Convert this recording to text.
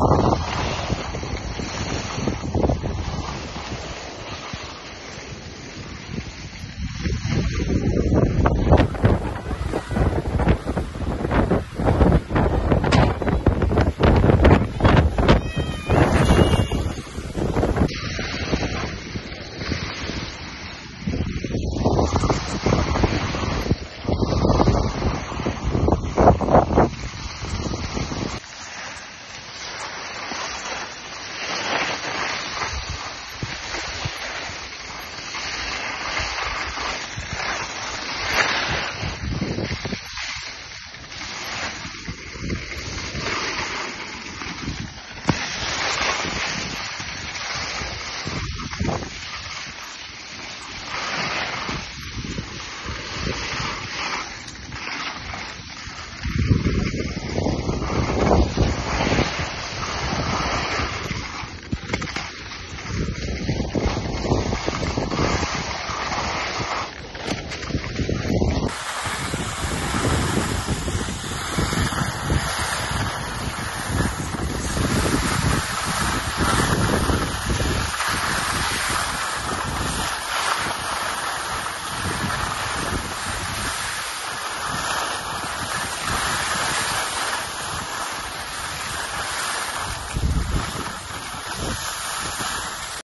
you